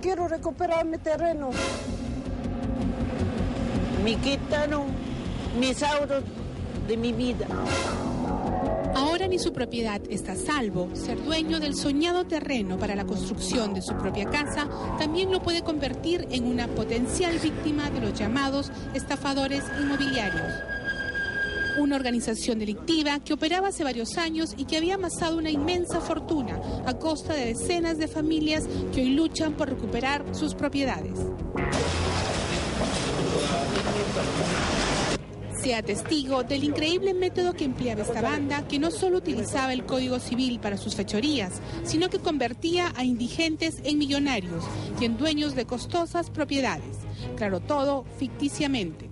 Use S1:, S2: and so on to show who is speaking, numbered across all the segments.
S1: quiero recuperar mi terreno.
S2: Me quitaron mis ahorros de mi vida.
S3: Ahora ni su propiedad está a salvo. Ser dueño del soñado terreno para la construcción de su propia casa también lo puede convertir en una potencial víctima de los llamados estafadores inmobiliarios. Una organización delictiva que operaba hace varios años y que había amasado una inmensa fortuna a costa de decenas de familias que hoy luchan por recuperar sus propiedades. sea testigo del increíble método que empleaba esta banda, que no solo utilizaba el Código Civil para sus fechorías, sino que convertía a indigentes en millonarios y en dueños de costosas propiedades. Claro, todo ficticiamente.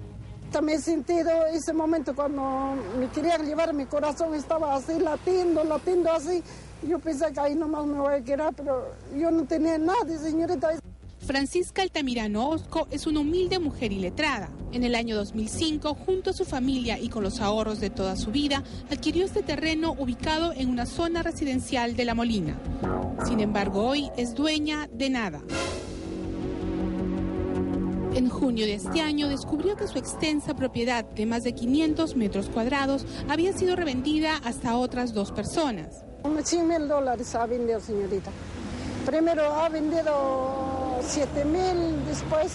S1: También he sentido ese momento cuando me querían llevar, mi corazón estaba así, latiendo, latiendo así. Yo pensé que ahí nomás me voy a quedar, pero yo no tenía nada, señorita.
S3: Francisca Altamirano Osco es una humilde mujer iletrada. En el año 2005, junto a su familia y con los ahorros de toda su vida, adquirió este terreno ubicado en una zona residencial de La Molina. Sin embargo, hoy es dueña de nada. En junio de este año descubrió que su extensa propiedad de más de 500 metros cuadrados había sido revendida hasta otras dos personas.
S1: 100 mil dólares ha vendido, señorita. Primero ha vendido 7 mil, después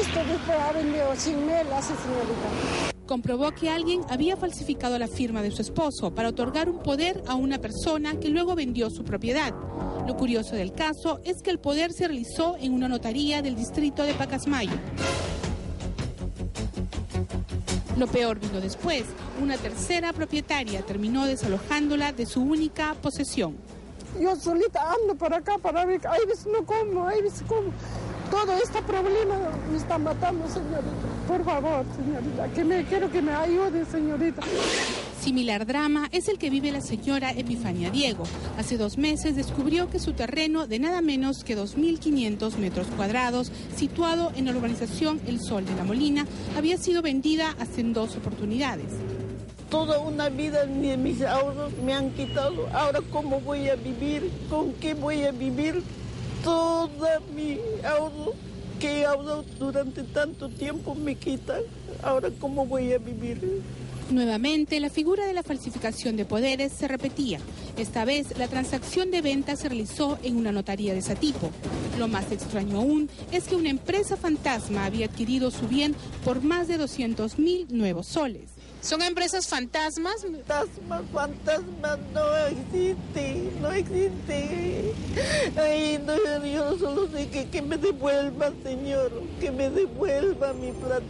S1: esto después ha vendido 100 mil, así señorita.
S3: Comprobó que alguien había falsificado la firma de su esposo para otorgar un poder a una persona que luego vendió su propiedad. Lo curioso del caso es que el poder se realizó en una notaría del distrito de Pacasmayo. Lo peor vino después. Una tercera propietaria terminó desalojándola de su única posesión.
S1: Yo solita ando para acá para ver, hay veces no como, hay veces como. Todo este problema me está matando, señorita. Por favor, señorita, que me quiero que me ayude, señorita.
S3: Similar drama es el que vive la señora Epifania Diego. Hace dos meses descubrió que su terreno de nada menos que 2.500 metros cuadrados, situado en la urbanización El Sol de la Molina, había sido vendida en dos oportunidades
S2: toda una vida mis ahorros me han quitado. Ahora, ¿cómo voy a vivir? ¿Con qué voy a vivir? Toda mi ahorro que he durante tanto tiempo me quitan. Ahora, ¿cómo voy a vivir?
S3: Nuevamente, la figura de la falsificación de poderes se repetía. Esta vez, la transacción de venta se realizó en una notaría de ese tipo. Lo más extraño aún es que una empresa fantasma había adquirido su bien por más de 200 mil nuevos soles. ¿Son empresas fantasmas?
S2: Fantasmas, fantasmas, no existe, no existe. Ay, no, yo solo sé que, que me devuelva, Señor, que me devuelva mi plata,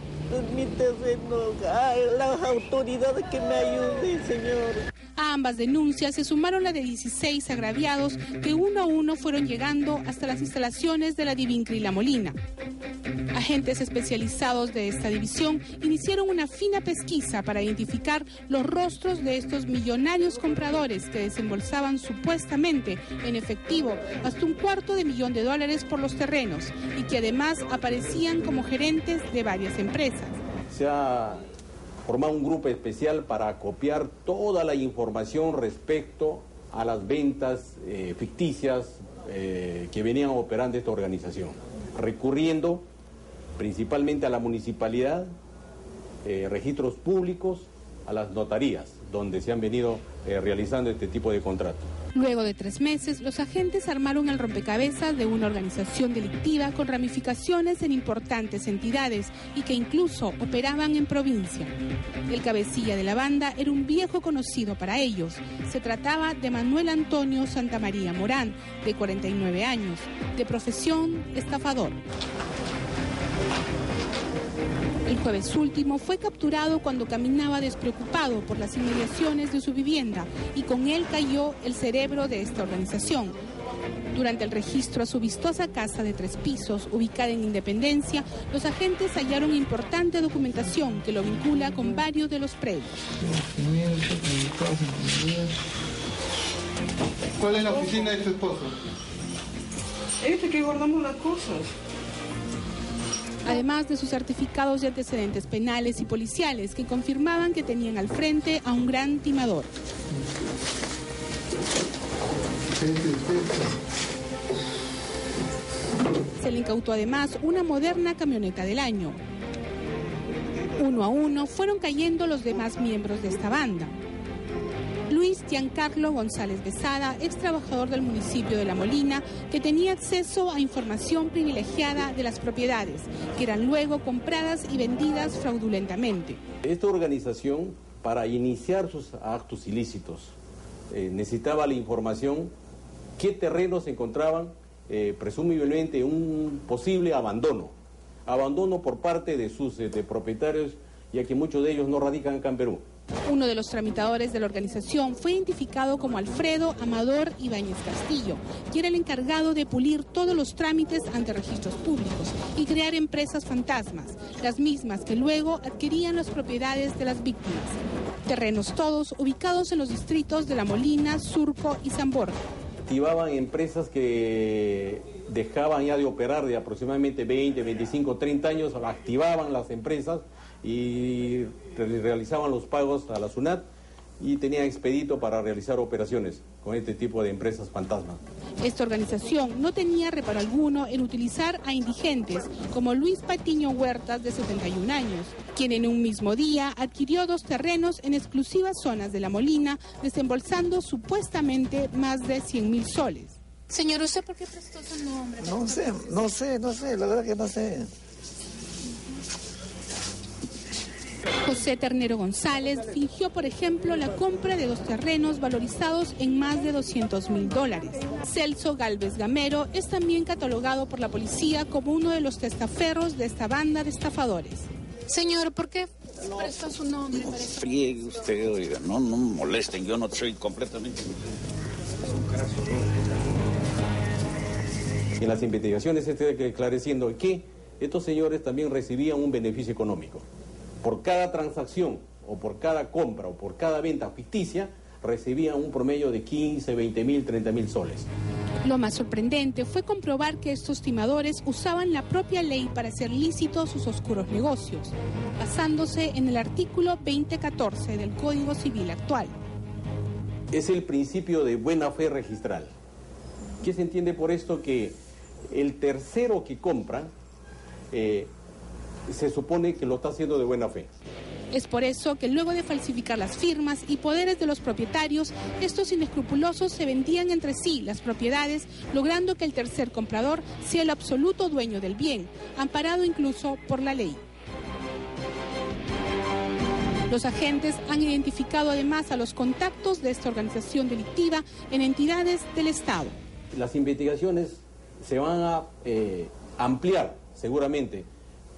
S2: mi terreno, Ay, las autoridades que me ayuden, Señor.
S3: A ambas denuncias se sumaron la de 16 agraviados que uno a uno fueron llegando hasta las instalaciones de la Divincri La Molina. Agentes especializados de esta división iniciaron una fina pesquisa para identificar los rostros de estos millonarios compradores que desembolsaban supuestamente en efectivo hasta un cuarto de millón de dólares por los terrenos y que además aparecían como gerentes de varias empresas.
S4: Se ha formado un grupo especial para copiar toda la información respecto a las ventas eh, ficticias eh, que venían operando esta organización, recurriendo principalmente a la municipalidad, eh, registros públicos, a las notarías, donde se han venido realizando este tipo de contratos.
S3: Luego de tres meses, los agentes armaron el rompecabezas de una organización delictiva con ramificaciones en importantes entidades y que incluso operaban en provincia. El cabecilla de la banda era un viejo conocido para ellos. Se trataba de Manuel Antonio Santamaría Morán, de 49 años, de profesión estafador. El jueves último fue capturado cuando caminaba despreocupado por las inmediaciones de su vivienda y con él cayó el cerebro de esta organización. Durante el registro a su vistosa casa de tres pisos, ubicada en Independencia, los agentes hallaron importante documentación que lo vincula con varios de los predios.
S5: ¿Cuál es la oficina de su esposo?
S1: Este que guardamos las cosas
S3: además de sus certificados de antecedentes penales y policiales que confirmaban que tenían al frente a un gran timador. Se le incautó además una moderna camioneta del año. Uno a uno fueron cayendo los demás miembros de esta banda. Luis Giancarlo González Besada, ex trabajador del municipio de La Molina, que tenía acceso a información privilegiada de las propiedades, que eran luego compradas y vendidas fraudulentamente.
S4: Esta organización, para iniciar sus actos ilícitos, eh, necesitaba la información qué terrenos encontraban eh, presumiblemente un posible abandono, abandono por parte de sus eh, propietarios, ya que muchos de ellos no radican en Perú.
S3: Uno de los tramitadores de la organización fue identificado como Alfredo Amador Ibáñez Castillo, y era el encargado de pulir todos los trámites ante registros públicos y crear empresas fantasmas, las mismas que luego adquirían las propiedades de las víctimas. Terrenos todos ubicados en los distritos de La Molina, Surco y San Borja.
S4: Activaban empresas que dejaban ya de operar de aproximadamente 20, 25, 30 años, activaban las empresas y realizaban los pagos a la SUNAT y tenían expedito para realizar operaciones con este tipo de empresas fantasmas.
S3: Esta organización no tenía reparo alguno en utilizar a indigentes como Luis Patiño Huertas, de 71 años, quien en un mismo día adquirió dos terrenos en exclusivas zonas de La Molina, desembolsando supuestamente más de 100 mil soles.
S6: Señor, ¿usted por qué prestó su nombre?
S7: No sé, no sé, no sé, la verdad que no sé.
S3: José Ternero González fingió, por ejemplo, la compra de dos terrenos valorizados en más de 200 mil dólares. Celso Galvez Gamero es también catalogado por la policía como uno de los testaferros de esta banda de estafadores.
S6: Señor, ¿por qué prestó su nombre?
S8: No friegue usted, oiga, no, no me molesten, yo no soy completamente...
S4: En las investigaciones se está esclareciendo que estos señores también recibían un beneficio económico por cada transacción o por cada compra o por cada venta ficticia, recibían un promedio de 15, 20 mil, 30 mil soles.
S3: Lo más sorprendente fue comprobar que estos timadores usaban la propia ley para hacer lícitos sus oscuros negocios, basándose en el artículo 2014 del Código Civil actual.
S4: Es el principio de buena fe registral. ¿Qué se entiende por esto? Que el tercero que compra eh, se supone que lo está haciendo de buena fe.
S3: Es por eso que luego de falsificar las firmas y poderes de los propietarios, estos inescrupulosos se vendían entre sí las propiedades, logrando que el tercer comprador sea el absoluto dueño del bien, amparado incluso por la ley. Los agentes han identificado además a los contactos de esta organización delictiva en entidades del Estado.
S4: Las investigaciones se van a eh, ampliar seguramente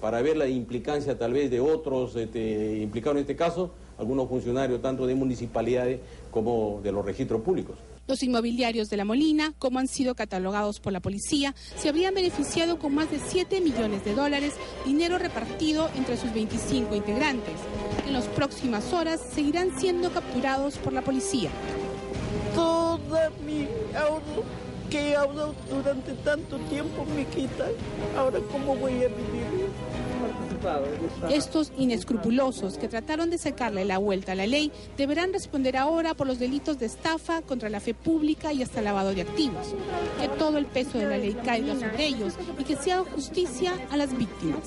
S4: para ver la implicancia tal vez de otros este, implicados en este caso, algunos funcionarios tanto de municipalidades como de los registros públicos.
S3: Los inmobiliarios de La Molina, como han sido catalogados por la policía, se habrían beneficiado con más de 7 millones de dólares, dinero repartido entre sus 25 integrantes. En las próximas horas seguirán siendo capturados por la policía.
S2: Toda mi ahorro que he durante tanto tiempo me quitan. Ahora, ¿cómo voy a vivir?
S3: Estos inescrupulosos que trataron de sacarle la vuelta a la ley deberán responder ahora por los delitos de estafa contra la fe pública y hasta lavado de activos. Que todo el peso de la ley caiga sobre ellos y que se haga justicia a las víctimas.